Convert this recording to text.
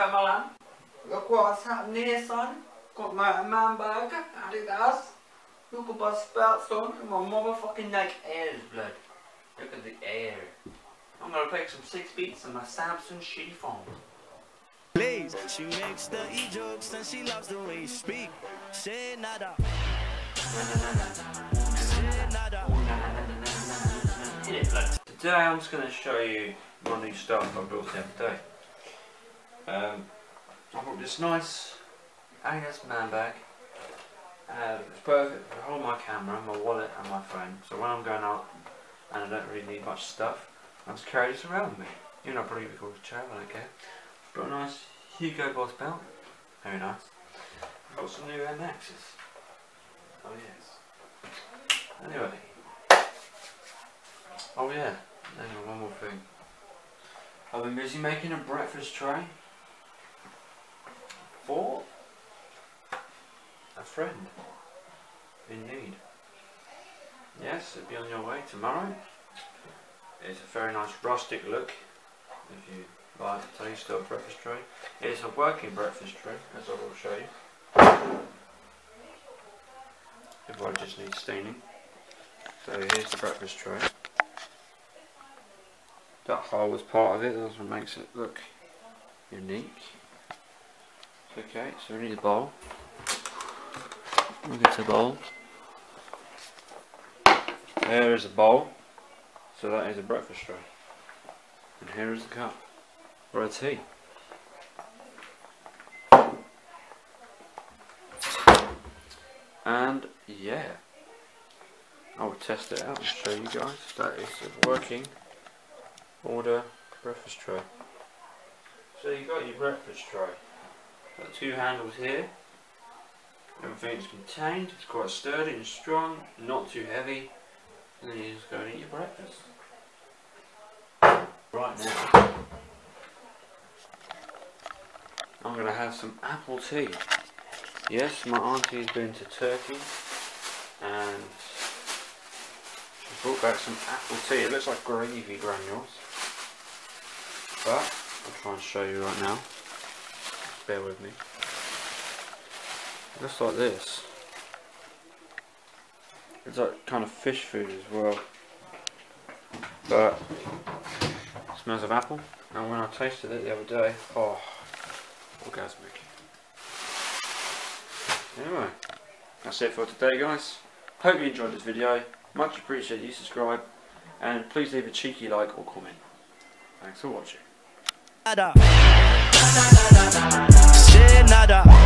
out near, son. Got my man burger, Adidas. Look at my spouts on and my motherfucking neck hairs, blood. Look at the air. I'm gonna play some six beats on my Samsung shitty phone. Please, she makes dirty jokes and she loves the way you speak. Say nada. Say nada. Hit it, blood. Today I'm just gonna show you my new stuff I brought the other day. Um, I brought this nice Adidas man bag. Uh, it's perfect to hold my camera, my wallet and my phone. So when I'm going out and I don't really need much stuff, I just carry this around with me. You know, probably because of travel, I don't care. Got a nice Hugo Boss belt. Very nice. Got some new MXs. Oh yes. Anyway. Oh yeah, on, one more thing. I've been busy making a breakfast tray for a friend in need. Yes, it'll be on your way tomorrow. It's a very nice rustic look if you like the taste of breakfast tray. It's a working breakfast tray, as I will show you. If I just need staining. So here's the breakfast tray. That hole was part of it, that's what makes it look unique. Okay, so we need a bowl. Look at the bowl. There is a bowl. So that is a breakfast tray. And here is the cup. For a tea. And yeah. I will test it out and show you guys. That is a working order breakfast tray. So you got your breakfast tray. Got two handles here. Everything's contained, it's quite sturdy and strong, not too heavy. And then you just go and eat your breakfast. Right now, I'm going to have some apple tea. Yes, my auntie's been to Turkey and she brought back some apple tea. It looks like gravy granules. But, I'll try and show you right now. Bear with me. Looks like this. It's like kind of fish food as well. But smells of apple. And when I tasted it the other day, oh, orgasmic. Anyway, that's it for today guys. Hope you enjoyed this video. Much appreciate you subscribe. And please leave a cheeky like or comment. Thanks for watching another.